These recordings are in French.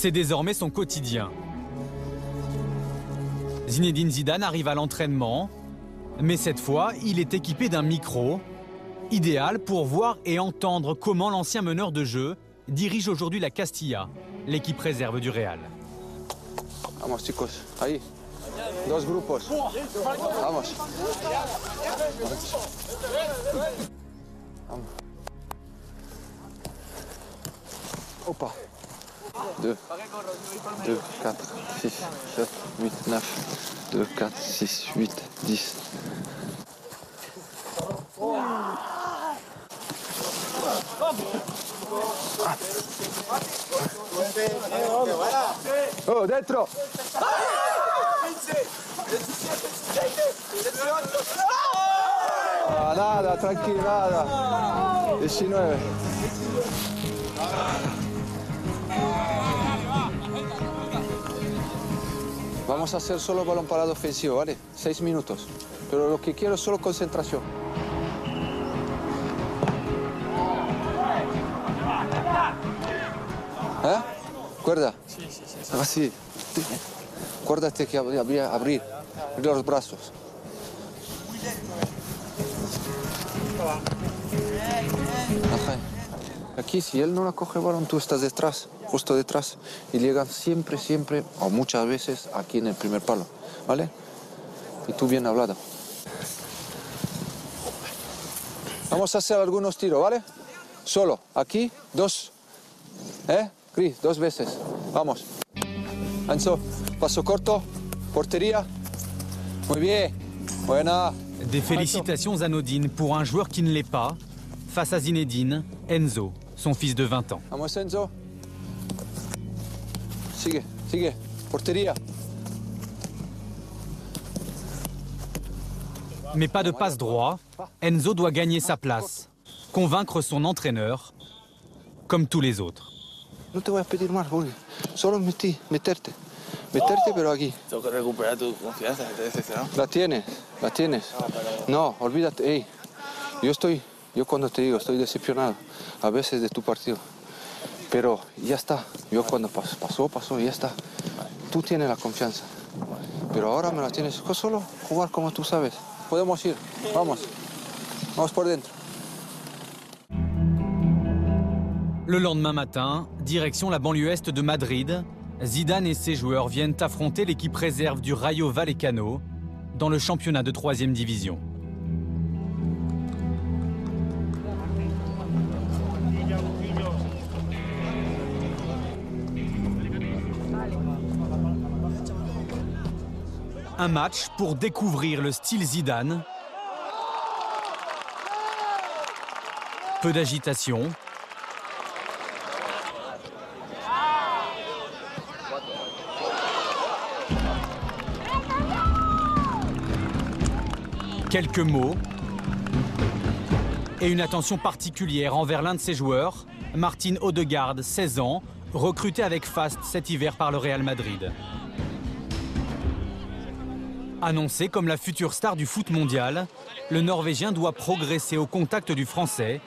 C'est désormais son quotidien. Zinedine Zidane arrive à l'entraînement, mais cette fois, il est équipé d'un micro, idéal pour voir et entendre comment l'ancien meneur de jeu dirige aujourd'hui la Castilla, l'équipe réserve du Real. 2, 2, 4, 6, 7, 8, 9, 2, 4, 6, 8, 10. Oh, dentro! Ah, nada, nada. 19. Vamos a hacer solo balón parado ofensivo, ¿vale? Seis minutos. Pero lo que quiero es solo concentración. ¿Eh? ¿Cuerda? Sí, sí, sí. Así. Acuérdate que habría abrir, abrir los brazos. Ajá. Aquí, si él no la coge el balón, tú estás detrás, justo detrás. Y llegan siempre, siempre, o muchas veces, aquí en el primer palo. ¿Vale? Y tú bien hablado. Vamos a hacer algunos tiros, ¿vale? Solo, aquí, dos. ¿Eh? Cris, dos veces. Vamos. Anzo, paso corto, portería. Muy bien. Buena. Des félicitations anodines pour un joueur qui ne l'est pas, face à Zinedine, Enzo, son fils de 20 ans. Vamos, Enzo. Sigue, sigue. Portería. Mais pas de passe droit, Enzo doit gagner sa place, convaincre son entraîneur, comme tous les autres. No te voy a pedir más, Jorge. Solo metí, meterte. Meterte, pero aquí. Tengo que recuperar tu confianza, te. La tienes, la tienes. No, olvídate. Ey, yo estoy, yo cuando te digo, estoy decepcionado a veces de tu partido. Pero ya está. Yo cuando pas- pasó, pasó, ya está. Tú tienes la confianza. Pero ahora me la tienes. Solo? Jugar como tú sabes. Podemos ir. Vamos. Vamos por dentro. Le lendemain matin, direction la banlieue est de Madrid, Zidane et ses joueurs viennent affronter l'équipe réserve du Rayo Vallecano dans le championnat de 3 division. Un match pour découvrir le style Zidane. Peu d'agitation, quelques mots et une attention particulière envers l'un de ses joueurs, Martin Odegaard, 16 ans, recruté avec Fast cet hiver par le Real Madrid. Annoncé comme la future star du foot mondial, le Norvégien doit progresser au contact du Français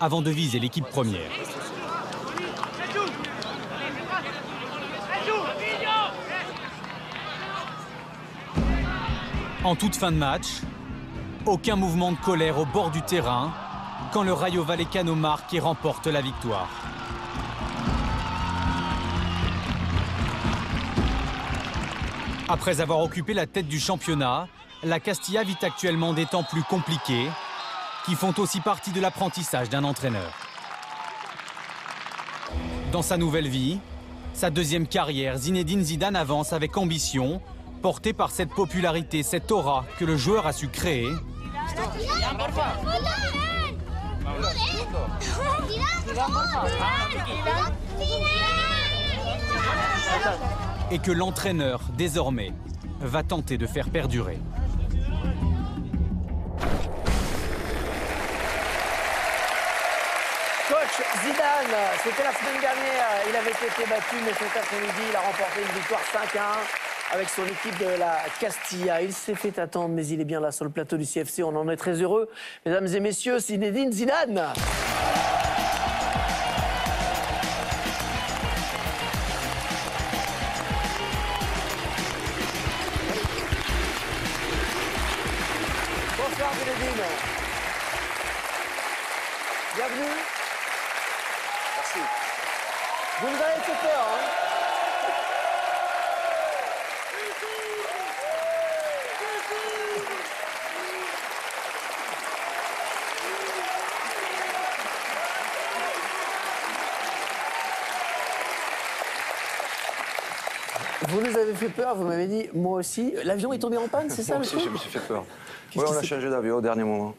avant de viser l'équipe première. En toute fin de match, aucun mouvement de colère au bord du terrain quand le Rayo Vallecano marque et remporte la victoire. Après avoir occupé la tête du championnat, la Castilla vit actuellement des temps plus compliqués qui font aussi partie de l'apprentissage d'un entraîneur. Dans sa nouvelle vie, sa deuxième carrière, Zinedine Zidane avance avec ambition, porté par cette popularité, cette aura que le joueur a su créer et que l'entraîneur, désormais, va tenter de faire perdurer. Coach Zidane, c'était la semaine dernière, il avait été battu, mais cet après-midi, il a remporté une victoire 5-1 avec son équipe de la Castilla. Il s'est fait attendre, mais il est bien là sur le plateau du CFC. On en est très heureux. Mesdames et messieurs, Zinedine Zidane. Peur, vous m'avez dit, moi aussi. L'avion est tombé en panne, c'est ça Moi le aussi, je me suis fait peur. Qui on a changé d'avion au dernier moment.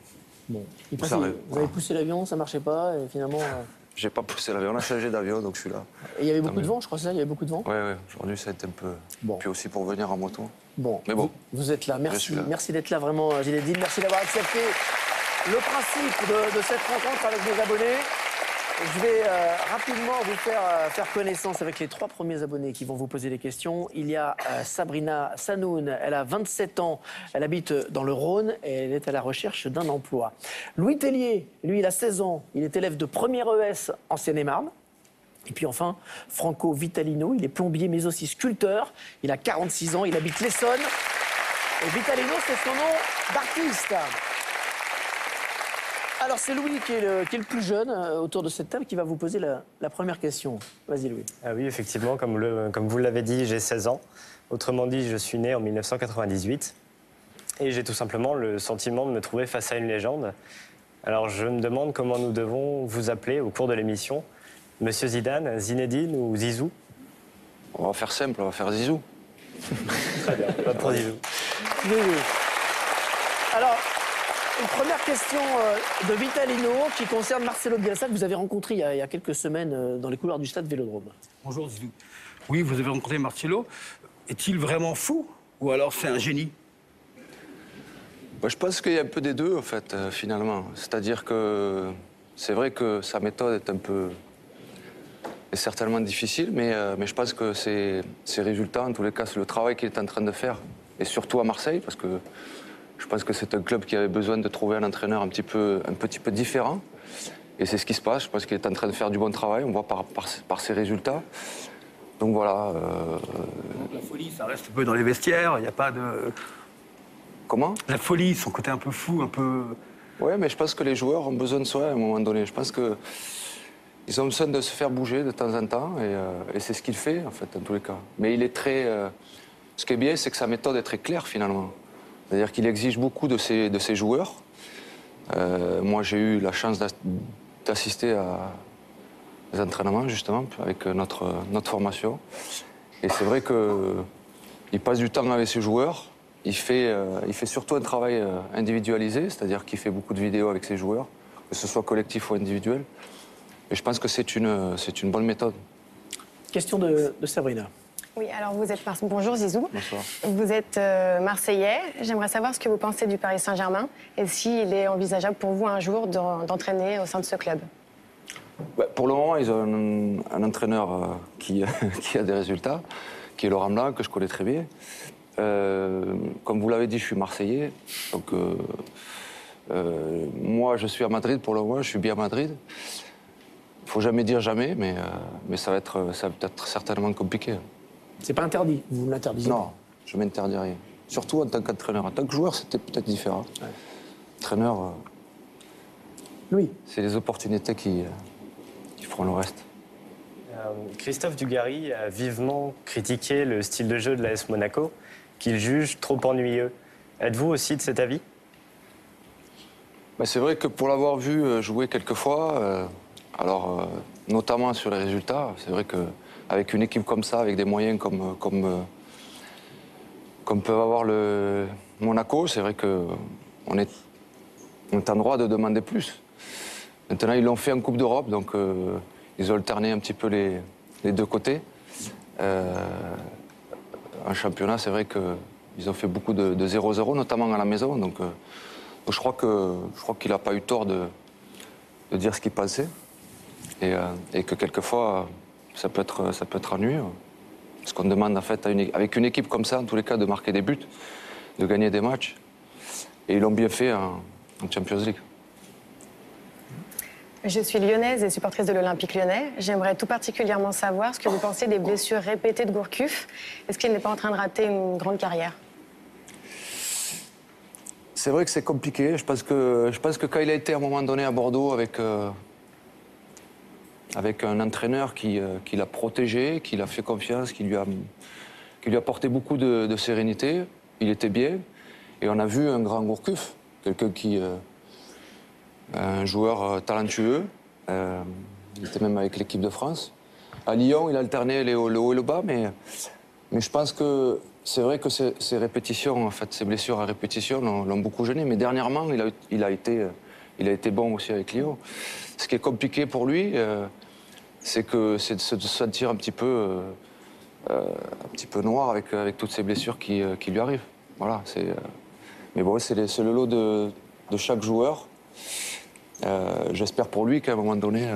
Bon, il Ça arrive. vous avez poussé l'avion, ça marchait pas, et finalement. euh, J'ai pas poussé l'avion, on a changé d'avion, donc je suis là. et il y avait beaucoup mais- de vent, je crois, c'est ça Il y avait beaucoup de vent Ouais, ouais, aujourd'hui ça a été un peu. Bon. Puis aussi pour venir en moto. Bon, Mais bon. Vous, vous êtes là, merci, là. merci d'être là vraiment, euh, Zinedine. Merci d'avoir accepté le principe de, de cette rencontre avec nos abonnés. Je vais euh, rapidement vous faire, euh, faire connaissance avec les trois premiers abonnés qui vont vous poser des questions. Il y a euh, Sabrina Sanoun, elle a 27 ans, elle habite dans le Rhône et elle est à la recherche d'un emploi. Louis Tellier, lui, il a 16 ans, il est élève de première ES en Seine-et-Marne. Et puis enfin, Franco Vitalino, il est plombier mais aussi sculpteur. Il a 46 ans, il habite l'Essonne. Et Vitalino, c'est son nom d'artiste. Alors c'est Louis qui est, le, qui est le plus jeune euh, autour de cette table qui va vous poser la, la première question. Vas-y Louis. Ah oui, effectivement, comme, le- comme vous l'avez dit, j'ai 16 ans. Autrement dit, je suis né en 1998. Et j'ai tout simplement le sentiment de me trouver face à une légende. Alors je me demande comment nous devons vous appeler au cours de l'émission. Monsieur Zidane, Zinedine ou Zizou? On va faire simple, on va faire Zizou. Très bien, pas pour Zizou. Oui, oui. Alors, une première question euh, de Vitalino qui concerne Marcelo Bielsa que vous avez rencontré il y a, il y a quelques semaines euh, dans les couloirs du stade Vélodrome. Bonjour Zizou. Oui, vous avez rencontré Marcelo. Est-il vraiment fou ou alors c'est un génie? Moi, je pense qu'il y a un peu des deux, en fait, euh, finalement. C'est-à-dire que c'est vrai que sa méthode est un peu. est certainement difficile, mais, euh, mais je pense que ses, ses résultats, en tous les cas, c'est le travail qu'il est en train de faire. Et surtout à Marseille, parce que je pense que c'est un club qui avait besoin de trouver un entraîneur un petit peu, un petit peu différent. Et c'est ce qui se passe. Je pense qu'il est en train de faire du bon travail. On voit par, par, par ses résultats. Donc voilà. euh, La folie, ça reste un peu dans les vestiaires. Il n'y a pas de. comment? La folie, son côté un peu fou, un peu. Oui, mais je pense que les joueurs ont besoin de soi à un moment donné. Je pense que ils ont besoin de se faire bouger de temps en temps, et, euh, et c'est ce qu'il fait, en fait, dans tous les cas. Mais il est très. euh, ce qui est bien, c'est que sa méthode est très claire, finalement. C'est-à-dire qu'il exige beaucoup de ses, joueurs. Euh, moi, j'ai eu la chance d'ass- d'assister à des entraînements, justement, avec notre, formation. Et c'est vrai qu'il passe du temps avec ses joueurs. Il fait, euh, surtout un travail euh, individualisé, c'est-à-dire qu'il fait beaucoup de vidéos avec ses joueurs, que ce soit collectif ou individuel. Et je pense que c'est une, bonne méthode. Question de Sabrina. Oui, alors vous êtes bonjour Zizou. Bonsoir. Vous êtes euh, Marseillais. J'aimerais savoir ce que vous pensez du Paris Saint-Germain et s'il est envisageable pour vous un jour d'en- d'entraîner au sein de ce club. Pour le moment, ils ont un, un entraîneur euh, qui, qui a des résultats, qui est Laurent Blanc, que je connais très bien. Euh, comme vous l'avez dit, je suis Marseillais. Donc, euh, moi, je suis à Madrid pour le moment, je suis bien à Madrid. Il faut jamais dire jamais, mais, euh, mais ça, va être, ça va être certainement compliqué. C'est pas interdit, vous ne l'interdisez Non, je m'interdis rien. Surtout en tant qu'entraîneur. En tant que joueur, c'était peut-être différent. Entraîneur, euh, Louis. c'est les opportunités qui, euh, qui feront le reste. Euh, Christophe Dugarry a vivement critiqué le style de jeu de l'AS Monaco, qu'il juge trop ennuyeux. Êtes-vous aussi de cet avis? Bah, c'est vrai que pour l'avoir vu euh, jouer quelques fois, euh, alors euh, notamment sur les résultats, c'est vrai qu'avec une équipe comme ça, avec des moyens comme, euh, euh, comme peuvent avoir le Monaco, c'est vrai qu'on est, on est en droit de demander plus. Maintenant, ils l'ont fait en Coupe d'Europe, donc euh, ils ont alterné un petit peu les, les deux côtés. En championnat, c'est vrai qu'ils ont fait beaucoup de, de 0-0, notamment à la maison. Donc, je crois qu'il n'a pas eu tort de, de dire ce qu'il pensait et que quelquefois ça peut être ça peut être ennuyeux. Parce qu'on demande en fait à une é- avec une équipe comme ça, en tous les cas, de marquer des buts, de gagner des matchs. Et ils l'ont bien fait en, en Champions League. Je suis lyonnaise et supportrice de l'Olympique lyonnais. J'aimerais tout particulièrement savoir ce que vous pensez des blessures répétées de Gourcuff. Est-ce qu'il n'est pas en train de rater une grande carrière? C'est vrai que c'est compliqué. Je pense que, je pense que quand il a été à un moment donné à Bordeaux avec, euh, avec un entraîneur qui, euh, qui l'a protégé, qui l'a fait confiance, qui lui a, qui apporté beaucoup de, sérénité, il était bien. Et on a vu un grand Gourcuff, quelqu'un qui. euh, un joueur euh, talentueux. Euh, il était même avec l'équipe de France. À Lyon, il alternait le haut et le bas, mais, je pense que c'est vrai que ces, répétitions, en fait, ces blessures à répétition l'ont beaucoup gêné. Mais dernièrement, il a, été, il a été bon aussi avec Lyon. Ce qui est compliqué pour lui, euh, c'est que c'est de se sentir un petit peu, euh, euh, un petit peu noir avec, avec toutes ces blessures qui, qui lui arrivent. Voilà, mais bon, c'est le lot de, chaque joueur. J'espère pour lui qu'à un moment donné,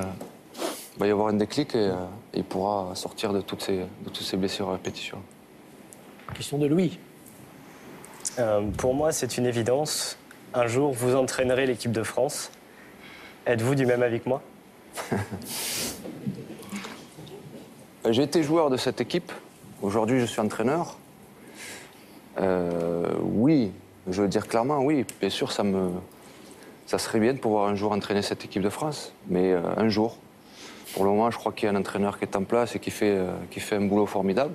il va y avoir un déclic et il pourra sortir de toutes ces, de toutes ces blessures à répétition. Question de Louis. Pour moi, c'est une évidence. Un jour, vous entraînerez l'équipe de France. Êtes-vous du même avis que moi? Euh, J'ai été joueur de cette équipe. Aujourd'hui, je suis entraîneur. Euh, oui, je veux dire clairement, oui. Bien sûr, ça serait bien de pouvoir un jour entraîner cette équipe de France, mais euh, un jour. Pour le moment, je crois qu'il y a un entraîneur qui est en place et qui fait, un boulot formidable.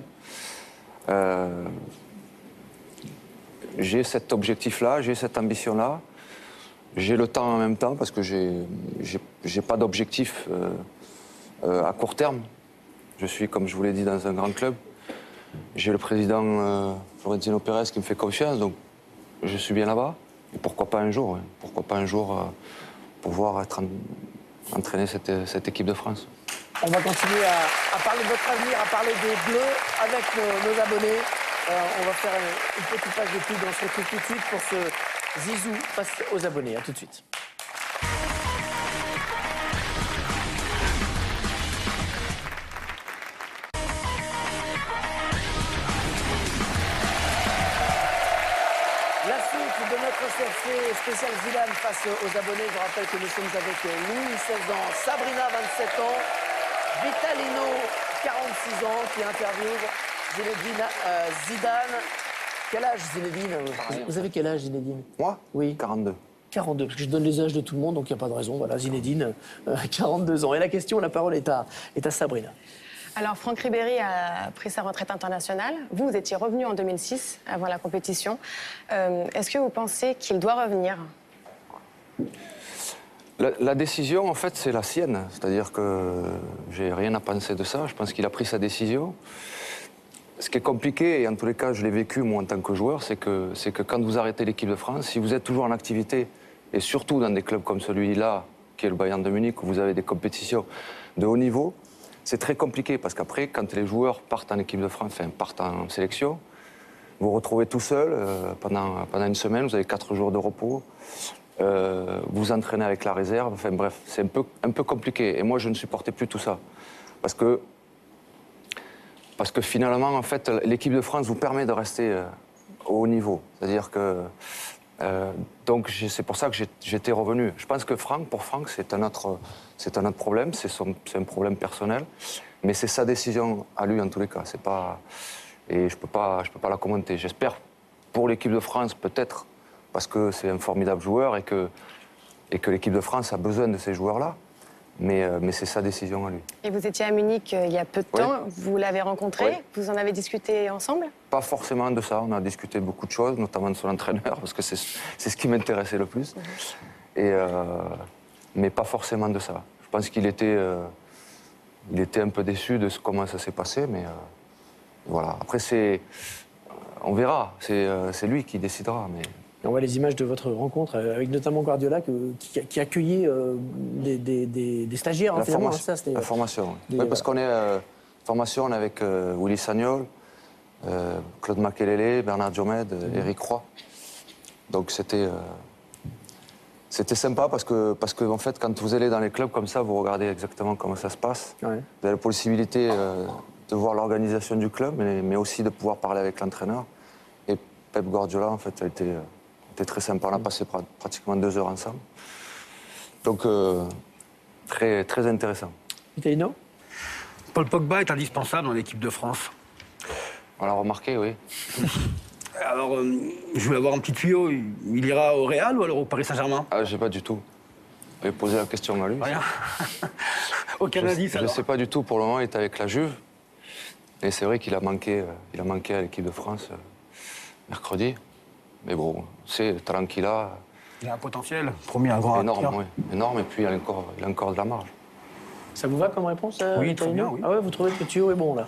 J'ai cet objectif-là, j'ai cette ambition-là. J'ai le temps en même temps parce que j'ai pas d'objectif euh, euh, à court terme. Je suis, comme je vous l'ai dit, dans un grand club. J'ai le président euh, Florentino Pérez qui me fait confiance, donc je suis bien là-bas. Et pourquoi pas un jour hein, Pourquoi pas un jour pouvoir entraîner cette, cette équipe de France On va continuer à, parler de votre avenir, à parler des Bleus avec nos abonnés. Euh, on va faire une, petite page de pub se retrouve tout de suite pour ce Zizou face aux abonnés. À tout de suite. La suite de notre CFC spécial Zidane face aux abonnés. Je rappelle que nous sommes avec Louis, 16 ans, Sabrina, 27 ans, Vitalino, 46 ans, qui interviewe Zinedine euh, Zidane. Quel âge Zinedine? Vous- Vous avez quel âge Zinedine? Moi? Oui. 42. 42, parce que je donne les âges de tout le monde, donc il n'y a pas de raison. Voilà, Zinedine, euh, 42 ans. Et la question, la parole est à, est à Sabrina. Alors, Franck Ribéry a pris sa retraite internationale. Vous, vous étiez revenu en 2006, avant la compétition. Euh, Est-ce que vous pensez qu'il doit revenir? La, la décision, en fait, c'est la sienne. C'est-à-dire que j'ai rien à penser de ça. Je pense qu'il a pris sa décision. Ce qui est compliqué, et en tous les cas, je l'ai vécu moi en tant que joueur, c'est que, quand vous arrêtez l'équipe de France, si vous êtes toujours en activité, et surtout dans des clubs comme celui-là, qui est le Bayern de Munich, où vous avez des compétitions de haut niveau, c'est très compliqué parce qu'après, quand les joueurs partent en équipe de France, enfin partent en sélection, vous vous retrouvez tout seul euh, pendant, pendant une semaine, vous avez quatre jours de repos, euh, vous entraînez avec la réserve, enfin bref, c'est un peu, un peu compliqué. Et moi, je ne supportais plus tout ça. Parce que, parce que finalement, en fait, l'équipe de France vous permet de rester euh, au haut niveau. C'est-à-dire que. euh, donc c'est pour ça que j'étais revenu. Je pense que Franck, pour Franck, c'est un autre, un autre problème, c'est un problème personnel, mais c'est sa décision à lui en tous les cas. Pas et je peux peux pas la commenter. J'espère pour l'équipe de France peut-être parce que c'est un formidable joueur et que et que l'équipe de France a besoin de ces joueurs-là, mais euh, mais c'est sa décision à lui. Et vous étiez à Munich euh, il y a peu de Oui. temps. Vous l'avez rencontré. Oui. Vous en avez discuté ensemble? Pas forcément de ça. On a discuté beaucoup de choses, notamment de son entraîneur, parce que c'est ce qui m'intéressait le plus. Et, euh, mais pas forcément de ça. Je pense qu'il était, il était un peu déçu de comment ça s'est passé, mais voilà. Après, c'est, on verra. C'est euh, lui qui décidera. Mais On voit les images de votre rencontre euh, avec notamment Guardiola que- qui, qui accueillait euh, des, des- des- des stagiaires. hein, la formation, hein, ça, c'était- la formation. oui. des- Oui, parce qu'on est euh, formation avec euh, Willy Sagnol, euh, Claude Makelele, Bernard Diomède, Mhm. euh, Eric Roy. Donc c'était c'était sympa parce que parce que en fait quand vous allez dans les clubs comme ça, vous regardez exactement comment ça se passe. Ouais. Vous avez la possibilité euh, de voir l'organisation du club, mais, mais aussi de pouvoir parler avec l'entraîneur. Et Pep Guardiola, en fait, a été, euh, était très sympa. On a passé pra- pratiquement deux heures ensemble. Donc, euh, très, très intéressant. Vitalino Paul Pogba est indispensable dans l'équipe de France. On l'a remarqué, oui. Alors, euh, je voulais avoir un petit tuyau. Il ira au Real ou alors au Paris Saint-Germain? Ah, j'ai pas du tout. Je vais poser la question à lui. Rien. Aucun Je indice ne alors sais pas du tout. Pour le moment, il est avec la Juve. Et c'est vrai qu'il a manqué, euh, il a manqué à l'équipe de France euh, mercredi. Mais bon, c'est le talent qu'il a, Il a un potentiel. Promis un grand énorme, acteur. oui. énorme. Et puis il a encore, il a encore de la marge. Ça vous va comme réponse euh, Oui, très bien, oui. Ah ouais, vous trouvez que le tuyau est bon là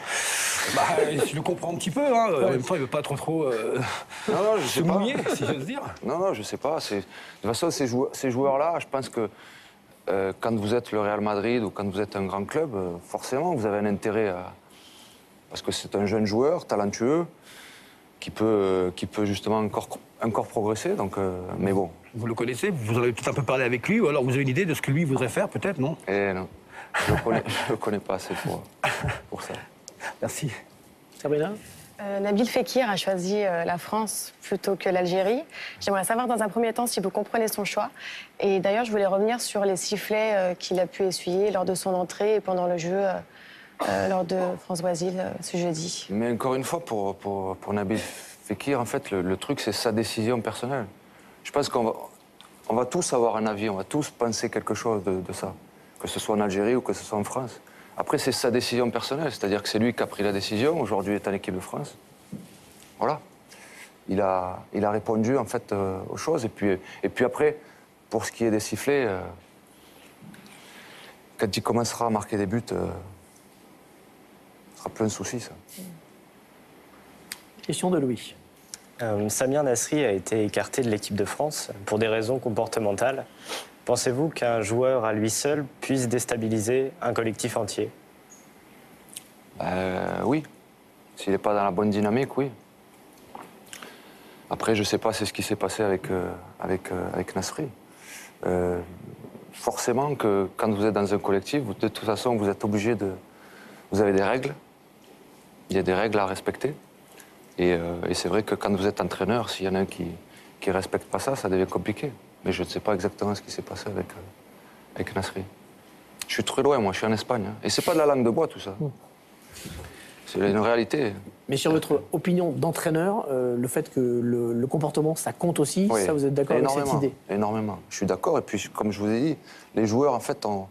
Bah, je le comprends un petit peu. Hein. En même temps, il veut pas trop trop euh, Non, non, je se sais pas. mouiller, si j'ose dire. Non, non, je sais pas. De toute façon, ces, joueurs, ces joueurs-là, je pense que euh, quand vous êtes le Real Madrid ou quand vous êtes un grand club, euh, forcément, vous avez un intérêt à... Parce que c'est un jeune joueur, talentueux, qui peut, euh, qui peut justement encore, encore progresser. Donc, euh, mais bon, Vous le connaissez, vous en avez peut-être un peu parlé avec lui, ou alors vous avez une idée de ce que lui voudrait faire, peut-être, non? Et non, je ne le connais, je le connais pas assez pour, pour ça. Merci. Sabrina? Euh, Nabil Fekir a choisi euh, la France plutôt que l'Algérie. J'aimerais savoir dans un premier temps si vous comprenez son choix. Et d'ailleurs, je voulais revenir sur les sifflets euh, qu'il a pu essuyer lors de son entrée et pendant le jeu euh, lors de France-Brésil euh, ce jeudi. Mais encore une fois, pour, pour, pour Nabil Fekir, en fait, le, truc, c'est sa décision personnelle. Je pense qu'on va, on va tous avoir un avis, on va tous penser quelque chose de, ça, que ce soit en Algérie ou que ce soit en France. Après, c'est sa décision personnelle, c'est-à-dire que c'est lui qui a pris la décision. Aujourd'hui, est en équipe de France. Voilà. Il a, il a répondu, en fait, euh, aux choses. Et puis, et puis après, pour ce qui est des sifflets, euh, quand il commencera à marquer des buts, ce sera plein de soucis, ça. Question de Louis. Euh, Samir Nasri a été écarté de l'équipe de France pour des raisons comportementales. Pensez-vous qu'un joueur à lui seul puisse déstabiliser un collectif entier? Euh, oui. S'il n'est pas dans la bonne dynamique, oui. Après, je ne sais pas c'est ce qui s'est passé avec, euh, avec, euh, avec Nasri. Euh, forcément que quand vous êtes dans un collectif, vous- de toute façon, vous êtes obligé de... Vous avez des règles. Il y a des règles à respecter. Et, euh, et c'est vrai que quand vous êtes entraîneur, s'il y en a un qui ne respecte pas ça, ça devient compliqué. Mais je ne sais pas exactement ce qui s'est passé avec, euh, avec Nasri. Je suis très loin, moi, je suis en Espagne. hein. Et c'est pas de la langue de bois, tout ça. C'est une réalité. Mais sur votre opinion d'entraîneur, euh, le fait que le, le comportement, ça compte aussi, Oui. ça vous êtes d'accord avec cette idée? Énormément. Je suis d'accord. Et puis, comme je vous ai dit, les joueurs, en fait, ont,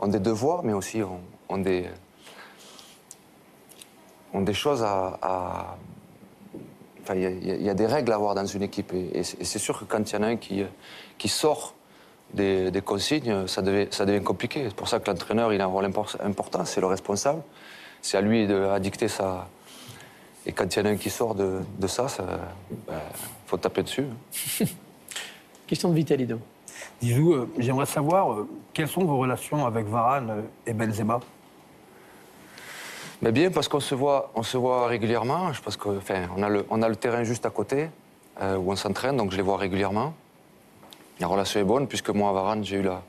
ont des devoirs, mais aussi ont, ont des, ont des choses à. à- Enfin, il y a- y, des règles à avoir dans une équipe. Et, et c'est et c'est sûr que quand il y en a un qui, qui sort des, des consignes, ça devient, ça devient compliqué. C'est pour ça que l'entraîneur, il a un rôle impor- important. C'est le responsable. C'est à lui de, à dicter ça. Et quand il y en a un qui sort de, de ça, il faut taper dessus. Question de Vitalino. Zizou, euh, j'aimerais savoir euh, quelles sont vos relations avec Varane euh, et Benzema? Mais bien, parce qu'on se voit, se voit régulièrement. Je pense que, on a le, terrain juste à côté euh, où on s'entraîne, donc je les vois régulièrement. La relation est bonne puisque moi, à Varane, j'ai eu la,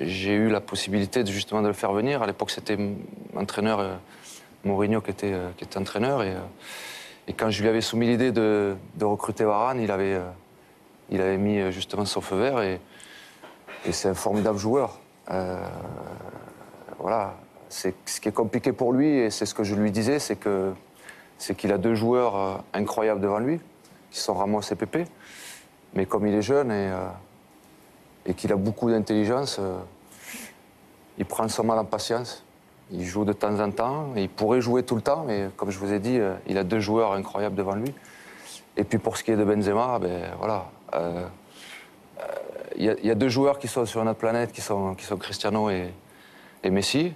eu la possibilité de, justement de le faire venir. À l'époque, c'était entraîneur euh, Mourinho qui était, euh, qui était entraîneur et, euh, et quand je lui avais soumis l'idée de, recruter Varane, il avait, il avait mis justement son feu vert et, et c'est un formidable joueur. Voilà, c'est ce qui est compliqué pour lui, et c'est ce que je lui disais, c'est que c'est qu'il a deux joueurs euh, incroyables devant lui, qui sont Ramos et Pépé. Mais comme il est jeune et, euh, et qu'il a beaucoup d'intelligence, euh, il prend son mal en patience. Il joue de temps en temps, il pourrait jouer tout le temps, mais comme je vous ai dit, il a deux joueurs incroyables devant lui. Et puis pour ce qui est de Benzema, ben voilà. Il y, a- deux joueurs qui sont sur notre planète, qui sont, qui sont Cristiano et Messi.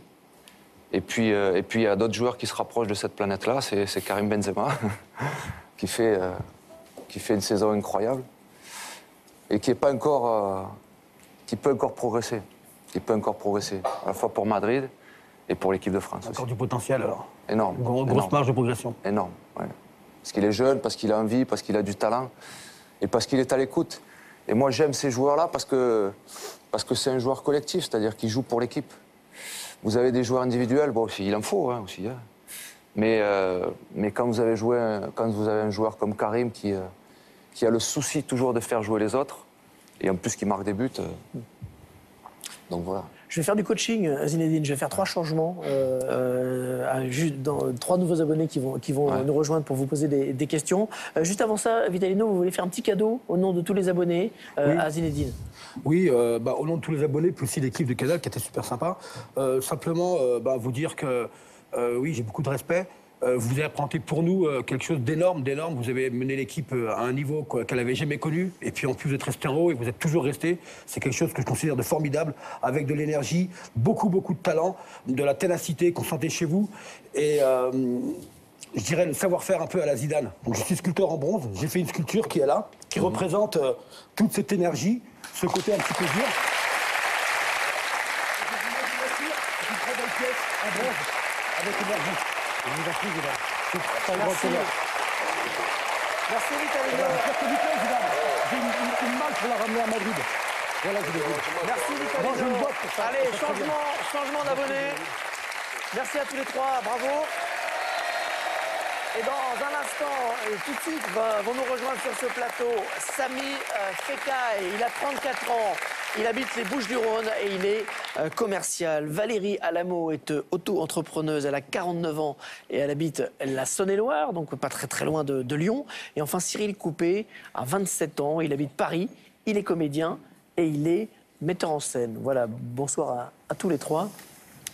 Et puis, euh, et puis il y a d'autres joueurs qui se rapprochent de cette planète-là, c'est c'est Karim Benzema, qui, fait, euh, qui fait une saison incroyable et qui est pas encore, euh, qui peut encore progresser, qui peut encore progresser, à la fois pour Madrid et pour l'équipe de France. aussi. Encore du potentiel alors Énorme. Gros- Grosse marge de progression. Énorme, ouais. Parce qu'il est jeune, parce qu'il a envie, parce qu'il a du talent et parce qu'il est à l'écoute. Et moi, j'aime ces joueurs-là parce que parce que c'est un joueur collectif, c'est-à-dire qu'il joue pour l'équipe. Vous avez des joueurs individuels, bon, il en faut hein, aussi. hein. Mais, euh, mais quand vous avez joué, quand vous avez un joueur comme Karim qui, euh, qui a le souci toujours de faire jouer les autres, et en plus qui marque des buts, euh, donc voilà. Je vais faire du coaching, euh, Zinedine. Je vais faire trois changements, euh, euh, à- juste dans, trois nouveaux abonnés qui vont, qui vont Ouais. nous rejoindre pour vous poser des, des questions. Euh, juste avant ça, Vitalino, vous voulez faire un petit cadeau au nom de tous les abonnés euh, Oui. à Zinedine? Oui, euh, bah, au nom de tous les abonnés, puis aussi l'équipe de Canal qui était super sympa, euh, simplement euh, bah, vous dire que euh, oui, j'ai beaucoup de respect. Euh, vous avez apporté pour nous euh, quelque chose d'énorme, d'énorme. Vous avez mené l'équipe euh, à un niveau qu'elle n'avait jamais connu. Et puis en plus, vous êtes resté en haut et vous êtes toujours resté. C'est quelque chose que je considère de formidable, avec de l'énergie, beaucoup, beaucoup de talent, de la ténacité qu'on sentait chez vous. Et euh, je dirais le savoir-faire un peu à la Zidane. Donc, je suis sculpteur en bronze. J'ai fait une sculpture qui est là, qui représente euh, toute cette énergie, ce côté un petit peu dur. Avec énergie. Je vous en prie, Merci. Merci Vitalino. Temps, Zidane. J'ai une, une- malle pour la ramener à Madrid. Voilà, je. Merci Vitalino. Moi, je. Allez, changement, changement d'abonnés. Merci à tous les trois, bravo. Et dans un instant, et tout de suite, vont nous rejoindre sur ce plateau Samy euh, Fekay. Il a 34 ans. Il habite les Bouches-du-Rhône et il est euh, commercial. Valérie Alamo est euh, auto-entrepreneuse. Elle a 49 ans et elle habite la Saône-et-Loire, donc pas très très loin de, Lyon. Et enfin, Cyril Coupé a 27 ans. Il habite Paris. Il est comédien et il est metteur en scène. Voilà, bonsoir à tous les trois.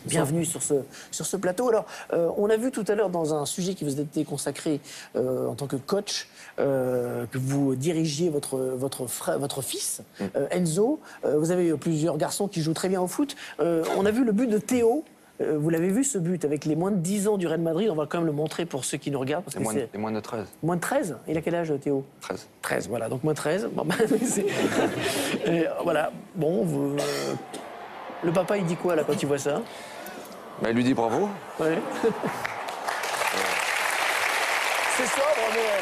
Bienvenue sur ce, sur ce plateau. Alors, euh, on a vu tout à l'heure dans un sujet qui vous été consacré euh, en tant que coach, euh, que vous dirigiez votre, votre, frère, votre fils, Enzo. Vous avez plusieurs garçons qui jouent très bien au foot. On a vu le but de Théo. Vous l'avez vu ce but avec les moins de 10 ans du Real Madrid. On va quand même le montrer pour ceux qui nous regardent. Parce que moins, de- c'est et moins de 13. moins de 13. Il a quel âge, Théo 13. 13, voilà, donc moins 13. Bon, bah, c'est- Et, voilà, bon, vous, le papa, il dit quoi là quand il voit ça? Bah, il lui dit bravo. Ouais. C'est sobre, euh,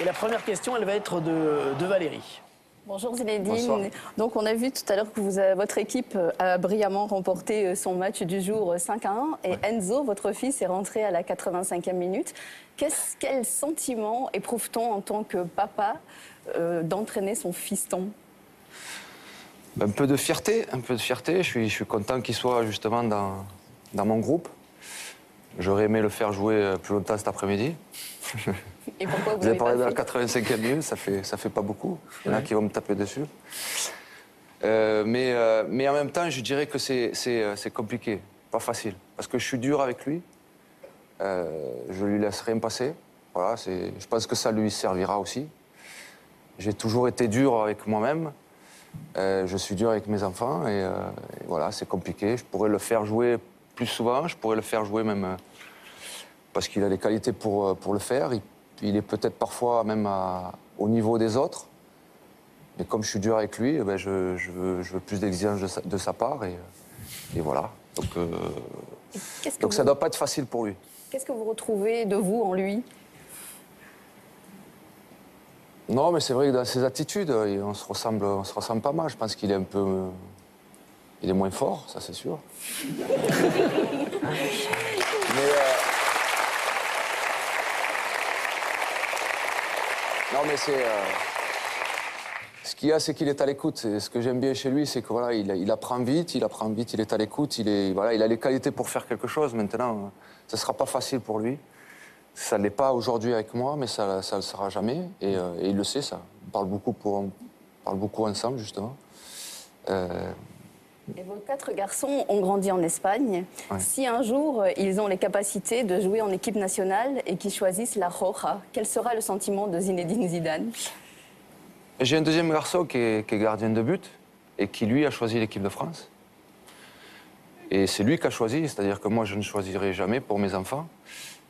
Et la première question, elle va être de, de Valérie. Bonjour Zinedine. Bonsoir. Donc on a vu tout à l'heure que vous avez- votre équipe euh, a brillamment remporté euh, son match du jour euh, 5 à 1 et Enzo, votre fils, est rentré à la 85e minute. Quel sentiment éprouve-t-on en tant que papa euh, d'entraîner son fiston? Un peu de fierté, un peu de fierté. Je suis, je suis content qu'il soit justement dans, dans mon groupe. J'aurais aimé le faire jouer euh, plus longtemps cet après-midi. Et pourquoi vous, Vous avez parlé de la fait 85e minute, ça fait, ça fait pas beaucoup. Il y en a qui vont me taper dessus. Euh, mais, euh, mais en même temps, je dirais que c'est c'est, c'est compliqué, pas facile. Parce que je suis dur avec lui. Euh, je lui laisse rien passer. Voilà, c'est- je pense que ça lui servira aussi. J'ai toujours été dur avec moi-même. Euh, je suis dur avec mes enfants et, euh, et voilà, c'est compliqué. Je pourrais le faire jouer plus souvent, je pourrais le faire jouer même euh, parce qu'il a les qualités pour, pour le faire. Il, il est peut-être parfois même à- au niveau des autres. Mais comme je suis dur avec lui, eh ben, je, je veux, je veux plus d'exigence de, sa- de sa part et, et voilà. Donc, donc ça vous, doit pas être facile pour lui. qu'est-ce que vous retrouvez de vous en lui? Non, mais c'est vrai que dans ses attitudes, on se ressemble, on se ressemble pas mal. Je pense qu'il est un peu, euh, il est moins fort, ça c'est sûr. mais euh, non, mais c'est. euh, Ce qu'il y a, c'est qu'il est à l'écoute. Ce que j'aime bien chez lui, c'est que voilà, il, il apprend vite, il apprend vite, il est à l'écoute, il est, voilà, il a les qualités pour faire quelque chose. Maintenant, ce sera pas facile pour lui. Ça ne l'est pas aujourd'hui avec moi, mais ça ne le sera jamais. Et, euh, et il le sait, ça. On parle beaucoup, pour, on parle beaucoup ensemble, justement. Euh, Et vos quatre garçons ont grandi en Espagne. Ouais. Si un jour euh, ils ont les capacités de jouer en équipe nationale et qu'ils choisissent la Roja, quel sera le sentiment de Zinedine Zidane? J'ai un deuxième garçon qui est, qui est gardien de but et qui, lui, a choisi l'équipe de France. Et c'est lui qui a choisi, c'est-à-dire que moi, je ne choisirai jamais pour mes enfants.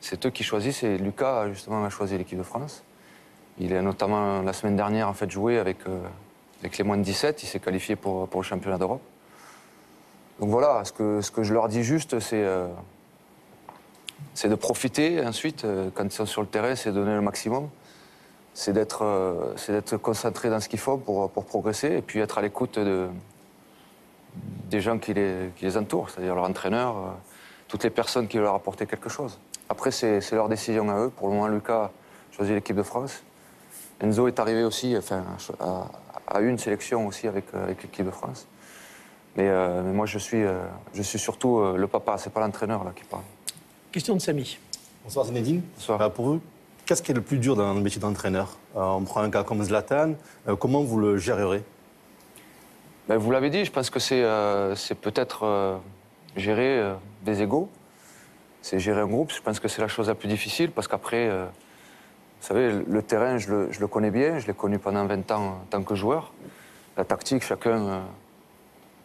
C'est eux qui choisissent et Lucas, justement, a choisi l'équipe de France. Il a notamment, la semaine dernière, en fait, joué avec, euh, les moins de 17. Il s'est qualifié pour, le championnat d'Europe. Donc voilà, ce que, je leur dis juste, c'est euh, de profiter ensuite, euh, quand ils sont sur le terrain, c'est de donner le maximum. C'est d'être concentré dans ce qu'il faut pour, progresser et puis être à l'écoute de, des gens qui les, qui les entourent, c'est-à-dire leur entraîneur, toutes les personnes qui leur apportent quelque chose. Après, c'est leur décision à eux. Pour le moment, Lucas a choisi l'équipe de France. Enzo est arrivé aussi enfin, à, à une sélection aussi avec, euh, avec l'équipe de France. Mais, euh, mais moi, je suis, euh, je suis surtout euh, le papa, c'est pas l'entraîneur là qui parle. Question de Samy. Bonsoir Zinedine. Bonsoir. Euh, pour vous, qu'est-ce qui est le plus dur dans le métier d'entraîneur Euh, On prend un cas comme Zlatan, euh, comment vous le gérerez Ben, vous l'avez dit, je pense que c'est euh, peut-être euh, gérer euh, des égaux. C'est gérer un groupe. Je pense que c'est la chose la plus difficile parce qu'après, euh, vous savez, le terrain, je le, connais bien. Je l'ai connu pendant 20 ans en tant que joueur. La tactique, chacun euh,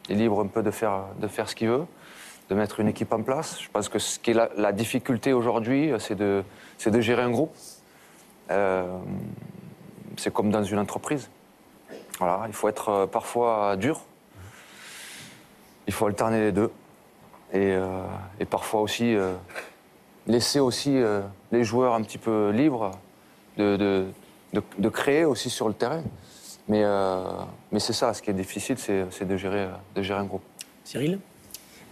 est libre un peu de faire, ce qu'il veut, de mettre une équipe en place. Je pense que ce qui est la, difficulté aujourd'hui, euh, c'est de, gérer un groupe. Euh, c'est comme dans une entreprise. Voilà, il faut être parfois dur. Il faut alterner les deux. Et, euh, et parfois aussi euh, laisser aussi euh, les joueurs un petit peu libres de, de- de- de créer aussi sur le terrain. Mais, euh, mais c'est ça, ce qui est difficile, c'est c'est de gérer, de gérer un groupe. Cyril?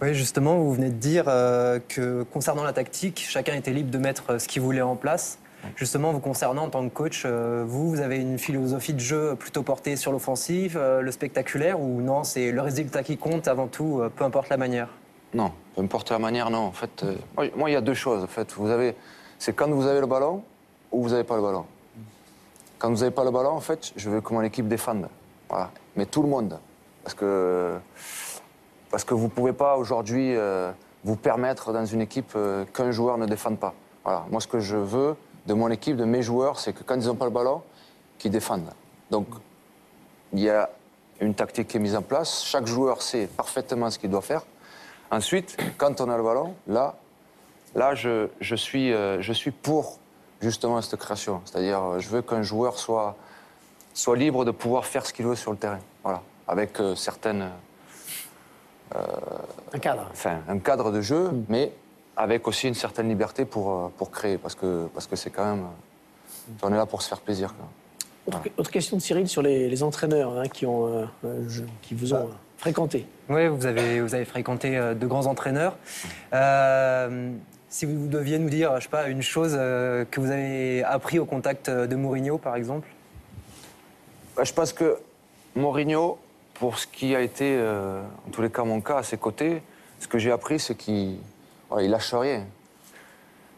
Oui, justement, vous venez de dire euh, que concernant la tactique, chacun était libre de mettre ce qu'il voulait en place. Justement, vous concernant en tant que coach, vous, vous avez une philosophie de jeu plutôt portée sur l'offensive, le spectaculaire, ou non, c'est le résultat qui compte avant tout, peu importe la manière? Non, peu importe la manière, non. En fait, euh, moi, il y a deux choses. En fait, vous avez, c'est quand vous avez le ballon ou vous n'avez pas le ballon. Quand vous n'avez pas le ballon, en fait, je veux que mon équipe défende. Voilà. Mais tout le monde, parce que parce que vous pouvez pas aujourd'hui euh, vous permettre dans une équipe euh, qu'un joueur ne défende pas. Voilà. Moi, ce que je veux de mon équipe, de mes joueurs, c'est que quand ils n'ont pas le ballon, qu'ils défendent. Donc, il y a une tactique qui est mise en place. Chaque joueur sait parfaitement ce qu'il doit faire. Ensuite, quand on a le ballon, là, là je, je suis, euh, je suis pour justement cette création. C'est-à-dire, euh, je veux qu'un joueur soit, soit libre de pouvoir faire ce qu'il veut sur le terrain. Voilà. Avec euh, certaines. Un cadre. Enfin, un cadre de jeu, mais avec aussi une certaine liberté pour, euh, pour créer. Parce que parce que c'est quand même. euh, On est là pour se faire plaisir. Autre, autre question de Cyril sur les, les entraîneurs hein, qui, ont, euh, euh, je- qui vous ont euh, fréquenté. Oui, vous avez, fréquenté euh, de grands entraîneurs. Euh, si vous deviez nous dire, je sais pas, une chose euh, que vous avez appris au contact de Mourinho, par exemple? Bah, je pense que Mourinho, pour ce qui a été, en tous les cas mon cas, à ses côtés, ce que j'ai appris, c'est qu'il il lâche rien.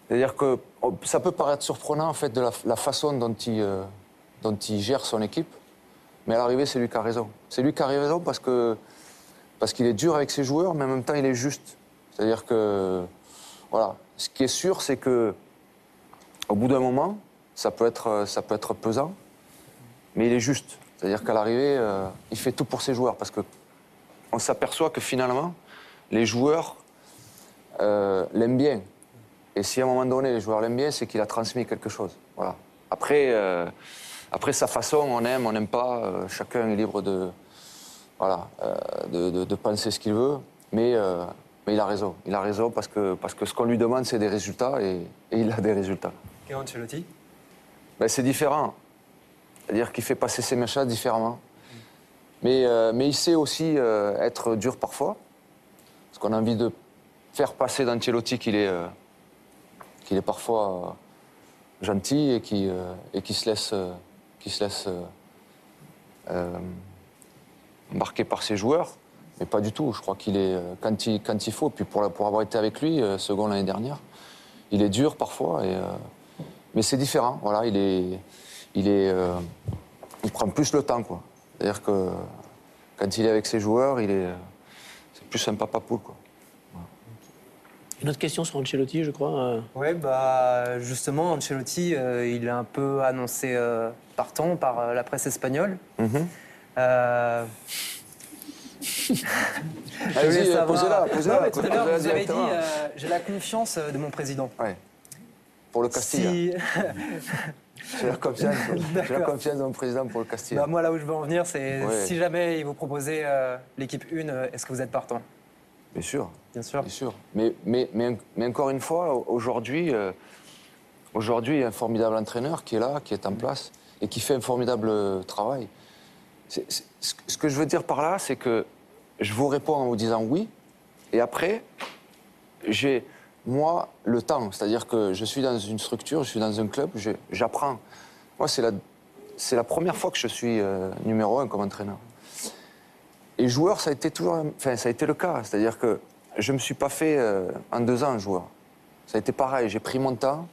C'est-à-dire que oh, ça peut paraître surprenant, en fait, de la, façon dont il gère son équipe, mais à l'arrivée, c'est lui qui a raison. C'est lui qui a raison parce que parce qu'il est dur avec ses joueurs, mais en même temps, il est juste. C'est-à-dire que, voilà, ce qui est sûr, c'est que au bout d'un moment, ça peut être, ça peut être pesant, mais il est juste. C'est-à-dire qu'à l'arrivée, euh, il fait tout pour ses joueurs parce que on s'aperçoit que finalement, les joueurs euh, l'aiment bien. Et si à un moment donné, les joueurs l'aiment bien, c'est qu'il a transmis quelque chose. Voilà. Après, euh, après sa façon, on aime, on n'aime pas. chacun est libre de, voilà, euh, de, de- de penser ce qu'il veut. Mais, euh, mais il a raison. Il a raison parce que, parce que ce qu'on lui demande, c'est des résultats et, et il a des résultats. Et Ancelotti Ben, c'est différent. C'est-à-dire qu'il fait passer ses messages différemment. Mais, euh, mais il sait aussi euh, être dur parfois. Parce qu'on a envie de faire passer d'Ancelotti qu'il est, euh, qu'il est parfois gentil et qui, et qui se laisse, qui se laisse embarquer par ses joueurs. Mais pas du tout. Je crois qu'il est, euh, quand il, quand il faut, puis pour, pour avoir été avec lui, euh, second l'année dernière, il est dur parfois. Et, euh, mais c'est différent. Voilà, il est, il est, euh, il prend plus le temps, quoi. C'est-à-dire que quand il est avec ses joueurs, il est, c'est plus un papa poule, quoi. Une autre question sur Ancelotti, je crois. Oui, bah, justement, Ancelotti, euh, il est un peu annoncé euh, partant par euh, la presse espagnole. Mhm. Euh, Allez-y, voulais euh, savoir- posez-la, posez-la, Ouais, tout à l'heure, posez-la vous avez dit, euh, j'ai la confiance de mon président. Ouais. Pour le Castille. Si, J'ai la confiance. J'ai la confiance de mon président pour le Castille. bah, moi, là où je veux en venir, c'est Ouais. si jamais il vous proposait euh, l'équipe 1, euh, est-ce que vous êtes partant? Bien sûr. Bien sûr. Bien sûr. Mais, mais, mais, mais encore une fois, aujourd'hui, euh, aujourd'hui, il y a un formidable entraîneur qui est là, qui est en place et qui fait un formidable euh, ce que je veux dire par là, c'est que je vous réponds en vous disant oui, et après, j'ai, moi, le temps. C'est-à-dire que je suis dans une structure, je suis dans un club, j'apprends. Moi, c'est la, la première fois que je suis euh, numéro un comme entraîneur. Et joueur, ça a été toujours, enfin, ça a été le cas. C'est-à-dire que je me suis pas fait euh, en deux ans joueur. Ça a été pareil. J'ai pris mon temps,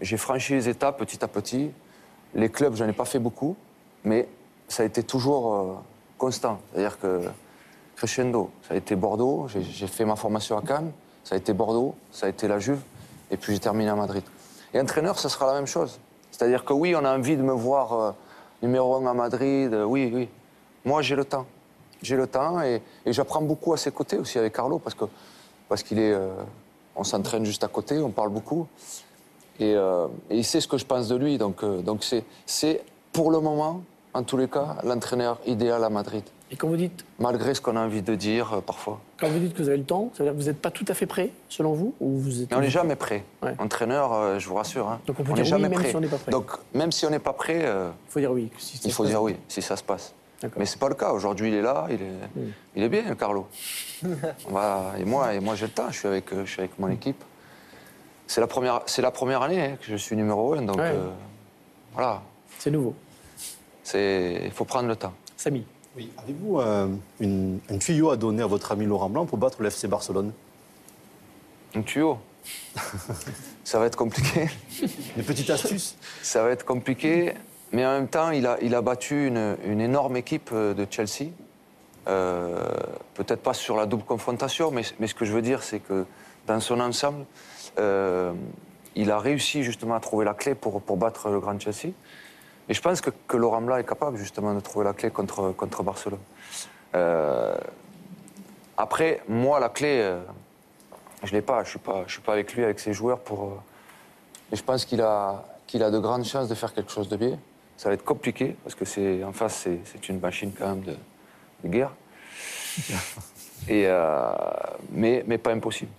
j'ai franchi les étapes petit à petit. Les clubs, j'en ai pas fait beaucoup, mais ça a été toujours euh, constant. C'est-à-dire que crescendo, ça a été Bordeaux. J'ai- fait ma formation à Cannes. Ça a été Bordeaux, ça a été la Juve, et puis j'ai terminé à Madrid. Et entraîneur, ça sera la même chose. C'est-à-dire que oui, on a envie de me voir euh, numéro un à Madrid. euh, oui, oui. Moi, j'ai le temps. J'ai le temps et, j'apprends beaucoup à ses côtés aussi avec Carlo parce que parce qu'il s'entraîne juste à côté, on parle beaucoup et, et il sait ce que je pense de lui. Donc donc c'est c'est pour le moment, en tous les cas, l'entraîneur idéal à Madrid. Et quand vous dites, Malgré ce qu'on a envie de dire euh, parfois. quand vous dites que vous avez le temps, ça veut dire que vous n'êtes pas tout à fait prêt, selon vous ou vous êtes Mais on n'est jamais prêt. Ouais. Entraîneur, euh, je vous rassure. hein, Donc on peut n'est dire oui, jamais même prêt. si on n'est pas prêt. Donc même si on n'est pas prêt, euh, Il faut dire oui. si ça il se faut passe dire oui, si ça se passe. Mais c'est pas le cas. Aujourd'hui, il est là, il est, il est bien, Carlo. Voilà. Et moi, et moi j'ai le temps. Je suis avec, je suis avec mon équipe. C'est la première, c'est la première année hein, que je suis numéro un. Donc Ouais. euh, voilà, C'est nouveau. Il faut prendre le temps. Samy. Oui. Avez-vous euh, une- un tuyau à donner à votre ami Laurent Blanc pour battre le FC Barcelone? Un tuyau? ça va être compliqué. Une petite astuce? Ça va être compliqué, mais en même temps, il a, il a battu une, une énorme équipe euh, de Chelsea. Euh, Peut-être pas sur la double confrontation, mais, mais ce que je veux dire, c'est que dans son ensemble, euh, il a réussi justement à trouver la clé pour, pour battre le grand Chelsea. Et je pense que, que Laurent Blanc est capable justement de trouver la clé contre, contre Barcelone. Euh, après, moi, la clé, euh, je l'ai pas. Je suis pas, je suis pas avec lui, avec ses joueurs pour. euh, mais je pense qu'il a, qu'il a de grandes chances de faire quelque chose de bien. Ça va être compliqué parce que c'est en face, c'est, c'est une machine quand même de, de guerre. Et euh, mais, mais pas impossible.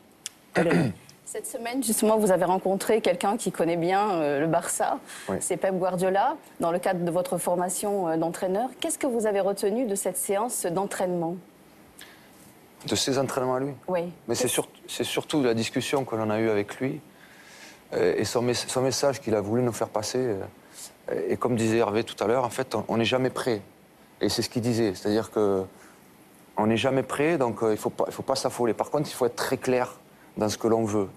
Cette semaine, justement, vous avez rencontré quelqu'un qui connaît bien euh, le Barça. Oui. C'est Pep Guardiola, dans le cadre de votre formation euh, d'entraîneur. Qu'est-ce que vous avez retenu de cette séance d'entraînement? De ses entraînements à lui? Oui. Mais c'est, sur- c'est surtout la discussion que l'on a eue avec lui euh, et son, mes- son message qu'il a voulu nous faire passer. et comme disait Hervé tout à l'heure, en fait, on- n'est jamais prêt. Et c'est ce qu'il disait. C'est-à-dire que on n'est jamais prêt, donc il ne faut pas s'affoler. Par contre, il faut être très clair dans ce que l'on veut.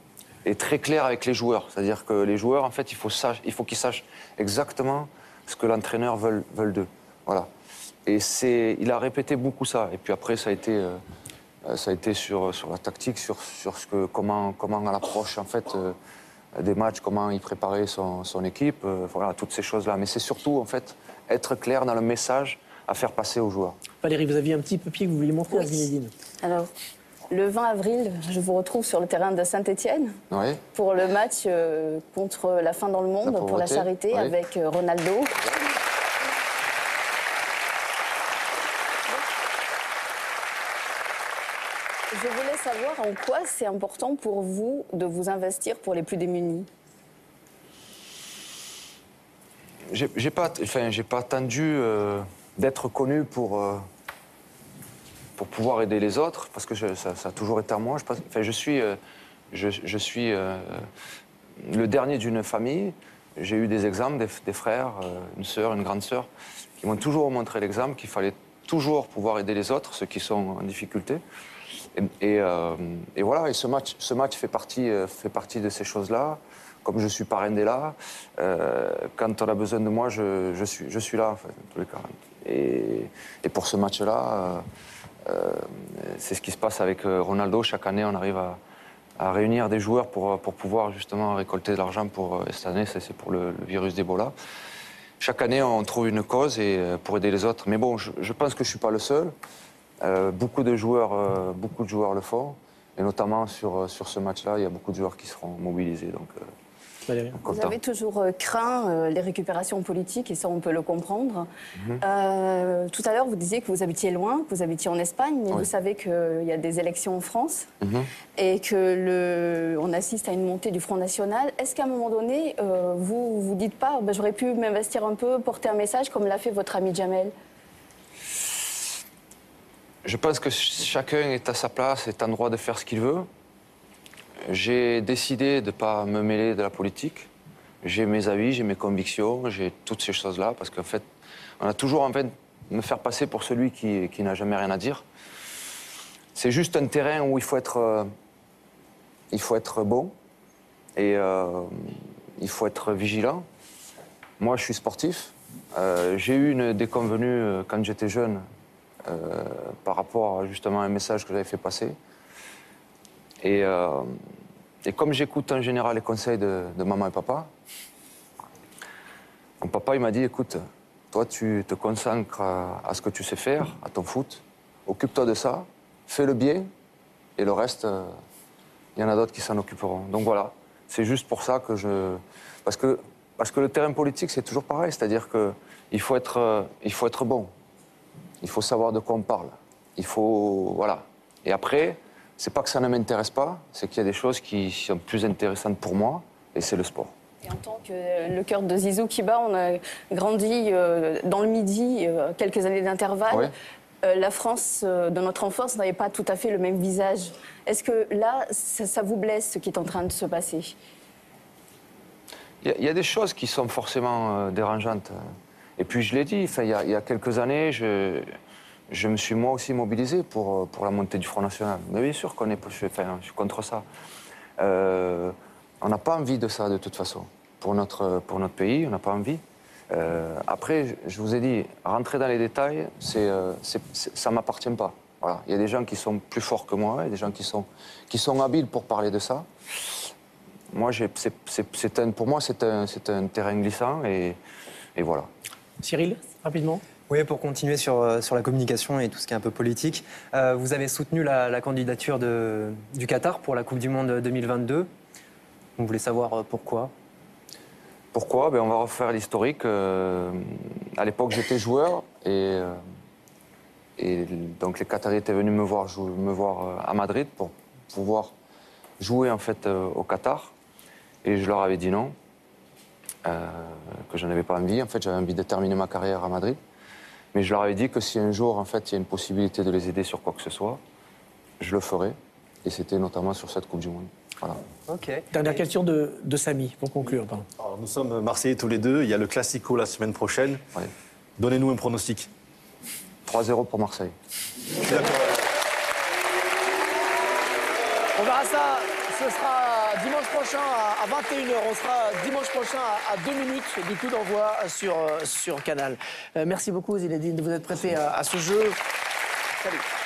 Et très clair avec les joueurs. C'est-à-dire que les joueurs, en fait, il faut, sach- il faut qu'ils sachent exactement ce que l'entraîneur veut, veut d'eux. Voilà. Et c'est, il a répété beaucoup ça. Et puis après, ça a été, euh, ça a été sur, sur la tactique, sur, sur ce que, comment, comment à l'approche en fait, euh, des matchs, comment il préparait son, son équipe, euh, voilà, toutes ces choses-là. Mais c'est surtout en fait, être clair dans le message à faire passer aux joueurs. Valérie, vous aviez un petit papier que vous vouliez montrer à Oui. Zinedine. Alors, le 20 avril, je vous retrouve sur le terrain de Saint-Étienne Oui. pour le match euh, contre la fin dans le monde, La pour la charité, oui. avec euh, Ronaldo. Je voulais savoir en quoi c'est important pour vous de vous investir pour les plus démunis. J'ai pas, enfin, j'ai pas attendu euh, d'être connu pour, pour pouvoir aider les autres, parce que ça, a toujours été à moi. Je, enfin, je suis, euh, suis euh, le dernier d'une famille. J'ai eu des exemples, des, frères, euh, une sœur, une grande sœur, qui m'ont toujours montré l'exemple qu'il fallait toujours pouvoir aider les autres, ceux qui sont en difficulté. Et, voilà, et ce match, ce match fait, partie, fait partie de ces choses-là. Comme je suis parrain des quand on a besoin de moi, je, suis, je suis là, en tous les cas. Et, pour ce match-là, c'est ce qui se passe avec euh, Ronaldo. Chaque année, on arrive à, réunir des joueurs pour, pour pouvoir justement récolter de l'argent pour euh, et cette année, c'est pour le, virus d'Ebola. Chaque année, on trouve une cause et, euh, pour aider les autres. Mais bon, je, pense que je ne suis pas le seul. Euh, beaucoup, de joueurs, euh, beaucoup de joueurs le font. Et notamment sur, euh, sur ce match-là, il y a beaucoup de joueurs qui seront mobilisés. Donc, euh, Valérie. Vous avez toujours euh, craint euh, les récupérations politiques, et ça, on peut le comprendre. Mhm. Euh, tout à l'heure, vous disiez que vous habitiez loin, que vous habitiez en Espagne, mais Oui. vous savez qu'il y a des élections en France mhm. et que le, on assiste à une montée du Front National. Est-ce qu'à un moment donné, euh, vous vous dites pas, ben, j'aurais pu m'investir un peu, porter un message comme l'a fait votre ami Jamel? Je pense que ch- chacun est à sa place, est en droit de faire ce qu'il veut. J'ai décidé de ne pas me mêler de la politique j'ai mes avis, j'ai mes convictions, j'ai toutes ces choses-là, parce qu'en fait, on a toujours envie de me faire passer pour celui qui, qui n'a jamais rien à dire. C'est juste un terrain où il faut être, euh, il faut être bon et euh, il faut être vigilant. Moi, je suis sportif. Euh, j'ai eu une déconvenue euh, quand j'étais jeune par rapport justement à un message que j'avais fait passer. Et, euh, et comme j'écoute en général les conseils de, maman et papa, mon papa il m'a dit écoute, toi tu te consacres à, ce que tu sais faire, à ton foot, occupe-toi de ça, fais le bien, et le reste, euh, il y en a d'autres qui s'en occuperont. Donc voilà, c'est juste pour ça que je. Parce que, parce que le terrain politique, c'est toujours pareil, c'est-à-dire qu'il faut, euh, faut être bon, il faut savoir de quoi on parle, il faut. Voilà. Et après, c'est pas que ça ne m'intéresse pas, c'est qu'il y a des choses qui sont plus intéressantes pour moi, et c'est le sport. Et en tant que le cœur de Zizou qui bat, on a grandi euh, dans le Midi, euh, quelques années d'intervalle. Euh, la France euh, de notre enfance n'avait pas tout à fait le même visage. Est-ce que là, ça, ça vous blesse ce qui est en train de se passer? Il y, a- il y a des choses qui sont forcément euh, dérangeantes. Et puis je l'ai dit, y il y a quelques années, je, je me suis moi aussi mobilisé pour, euh, pour la montée du Front National. Mais bien sûr qu'on est, enfin, je suis contre ça. Euh, on n'a pas envie de ça de toute façon. Pour notre, pour notre pays, on n'a pas envie. Euh, après, je- vous ai dit, rentrer dans les détails, c'est, ça ne m'appartient pas. Voilà. Il y a des gens qui sont plus forts que moi, il y a des gens qui sont, qui sont habiles pour parler de ça. Moi, un- pour moi, c'est un, un terrain glissant et voilà. Cyril, rapidement. Oui, pour continuer sur, euh, sur la communication et tout ce qui est un peu politique, euh, vous avez soutenu la, candidature de- du Qatar pour la Coupe du Monde 2022. Vous voulez savoir euh, pourquoi Pourquoi? Ben, On va refaire l'historique. À l'époque, j'étais joueur et, et donc les Qataris étaient venus me voir, me voir à Madrid pour pouvoir jouer en fait au Qatar. Et je leur avais dit non, que je n'avais pas envie. En fait, j'avais envie de terminer ma carrière à Madrid. Mais je leur avais dit que si un jour, en fait, il y a une possibilité de les aider sur quoi que ce soit, je le ferai. Et c'était notamment sur cette Coupe du Monde. Voilà. Ok. Dernière question de, de Samy, pour conclure. pardon. Alors, nous sommes Marseillais tous les deux. Il y a le Classico la semaine prochaine. Ouais. Donnez-nous un pronostic. 3-0 pour Marseille. On verra ça, ce sera dimanche prochain à, 21h. On sera dimanche prochain à, 2 minutes du coup d'envoi sur, euh, sur Canal. Euh, merci beaucoup Zinedine de vous être prêté à, à ce jeu. Salut.